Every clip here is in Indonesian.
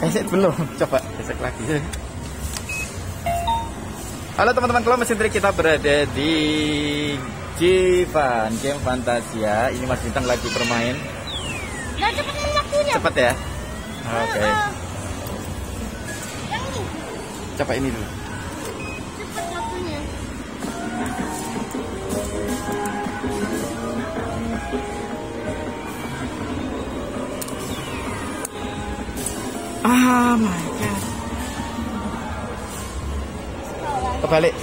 Eh, belum. Coba gesek lagi. Halo teman-teman, kalau mesin trik kita berada di Jivan Game Fantasia. Ini Mas Bintang lagi bermain. Nah, cepet waktunya. Cepet ya. Oke. Uh, yang ini Coba ini dulu. cepet waktunya. Oh my god. Kebalik.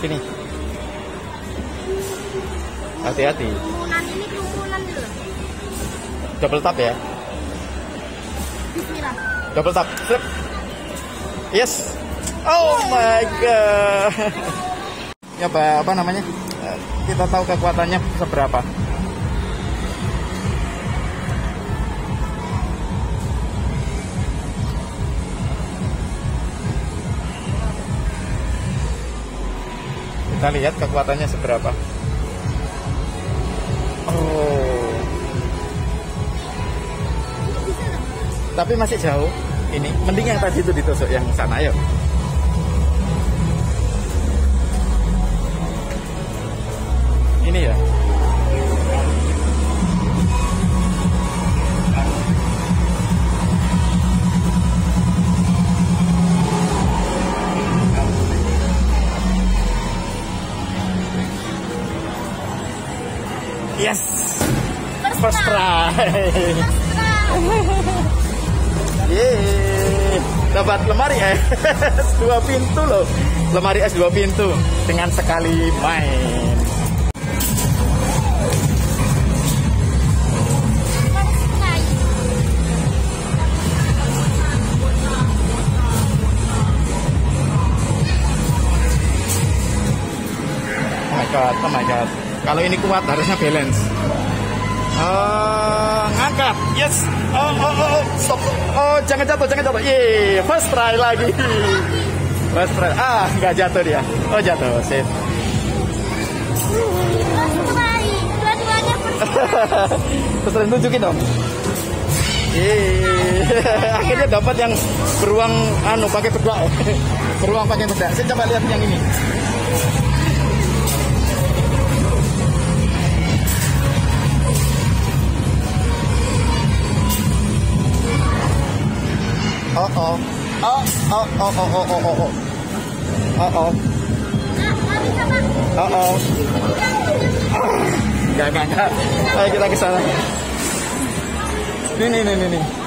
Sini. Hati-hati. Kerumunan ini kerumunan dulu. Double tap ya. Bismillah. Double tap. Strip. Yes. Oh my god. Ya apa, apa namanya? Kita tahu kekuatannya seberapa. Kita lihat kekuatannya seberapa. Oh. Tapi masih jauh. Ini mending yang tadi itu ditusuk yang sana yuk. Ini ya. Yes. First try. Yeay. Dapat lemari es dua pintu loh. Lemari es dua pintu dengan sekali main. Oh my god, oh my god. Kalau ini kuat harusnya balance. Oh, ngangkat. Yes. Oh, oh, oh, oh. Stop. Oh, jangan jatuh, jangan jatuh. Yeay, first try lagi. First try. Ah, nggak jatuh dia. Oh, jatuh. First Terus tunjukin dong. Yeay. Akhirnya dapat yang beruang anu pakai bedak. beruang pakai bedak. Saya coba lihat yang ini. Oh oh. Oh oh oh oh oh oh oh oh. Oh oh. Oh enggak enggak. Ayo kita ke sana. Nih nih nih nih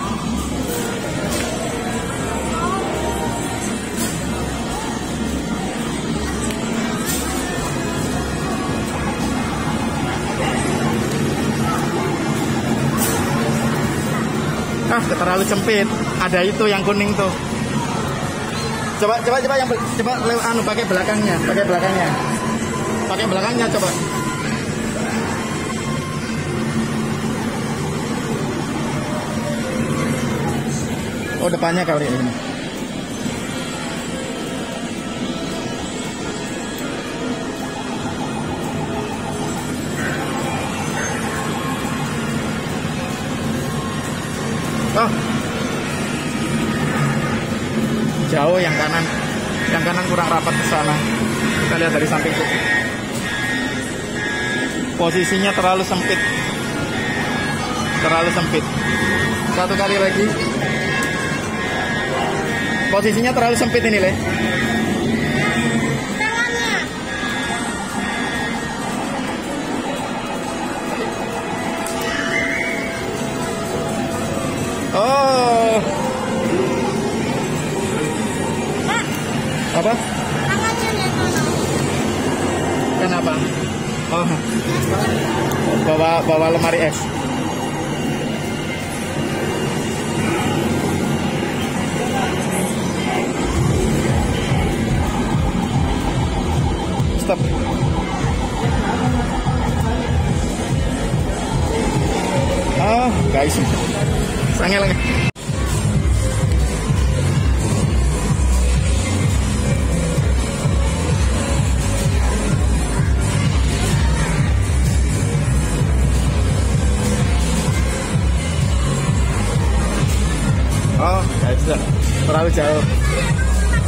terlalu sempit. Ada itu yang kuning tuh. Coba coba coba yang coba anu pakai belakangnya, pakai belakangnya. Pakai belakangnya coba. Oh, depannya kali ini. Jauh yang kanan. Yang kanan kurang rapat ke sana. Kita lihat dari samping tuh. Posisinya terlalu sempit. Terlalu sempit. Satu kali lagi. Posisinya terlalu sempit ini, Le. Bawa bawa lemari es. Stop. Ah, guys. Sange lagi.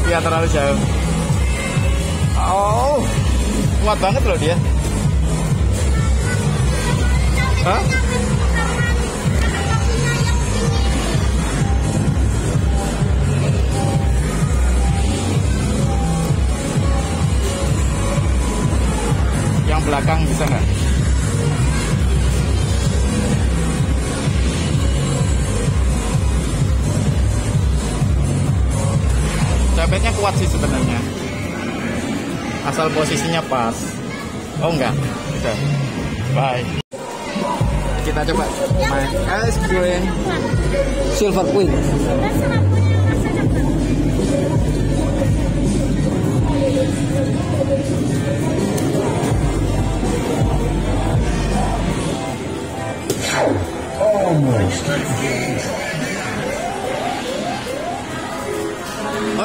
Iya terlalu jauh. Oh, kuat banget loh dia. Hah? Yang belakang bisa nggak? Capetnya kuat sih sebenarnya. Asal posisinya pas. Oh enggak, udah. Bye. Kita coba main ice cream silver queen.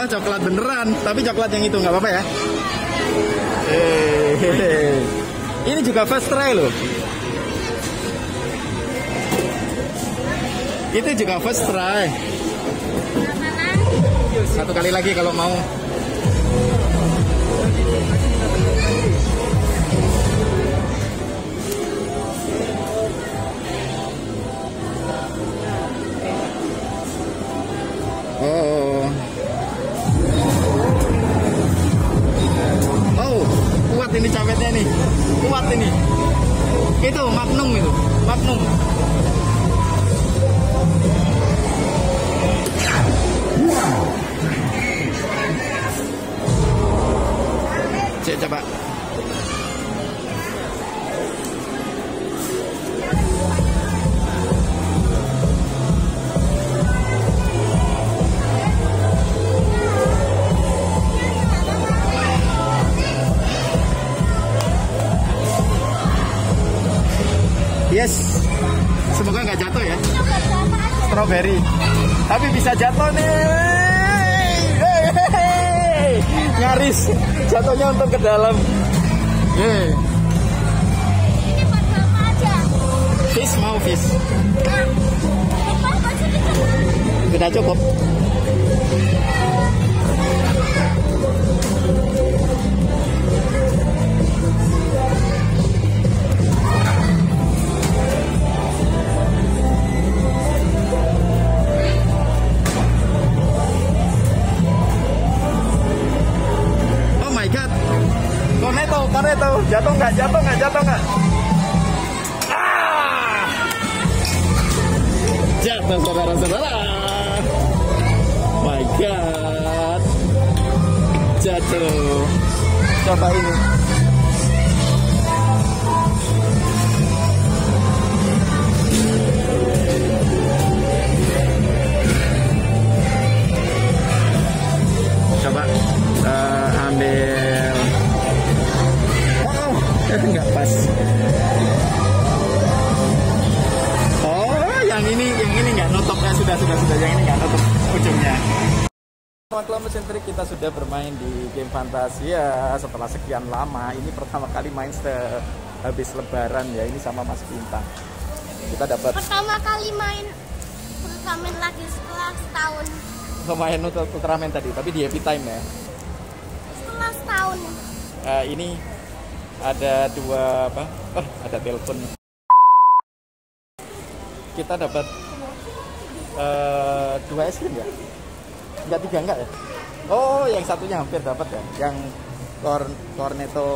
Oh coklat beneran, tapi coklat yang itu nggak apa-apa ya? Hehehe. Ini juga first try loh. Itu juga first try. Satu kali lagi kalau mau. Kuat ini. Itu Magnum itu, Magnum. Coba. Bisa jatuh nih. Hey, hey, hey. Nyaris jatuhnya untuk ke dalam. Ini aja. Fish mau fish. Sudah cukup. Jatuh saudara-saudara. My god. Jatuh. Coba ini. Teman-teman trik kita sudah bermain di game Fantasia setelah sekian lama. Ini pertama kali main habis lebaran ya. Ini sama Mas Bintang. Kita dapat Pertama kali main Ultraman lagi setelah setahun. pemain untuk Ultraman tadi, tapi di happy time ya. Setelah setahun. Eh, ini ada dua apa? Oh, ada telepon. Kita dapat eh, dua es krim ya? Enggak tiga enggak ya? Oh, yang satunya hampir dapat ya. Yang cor cornetto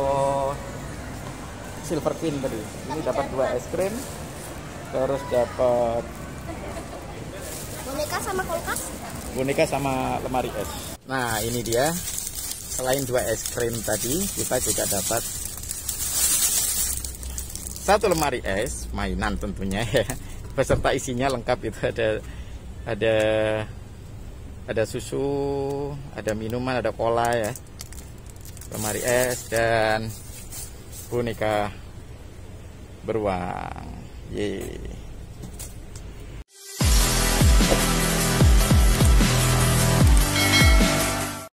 silver queen tadi. Ini dapat dua es krim. Terus dapat Boneka sama kulkas. boneka sama lemari es. Nah, ini dia. Selain dua es krim tadi, kita juga dapat satu lemari es, mainan tentunya ya. Beserta isinya lengkap itu ada ada ada susu, ada minuman, ada cola ya. Lemari es dan boneka beruang. Yeay.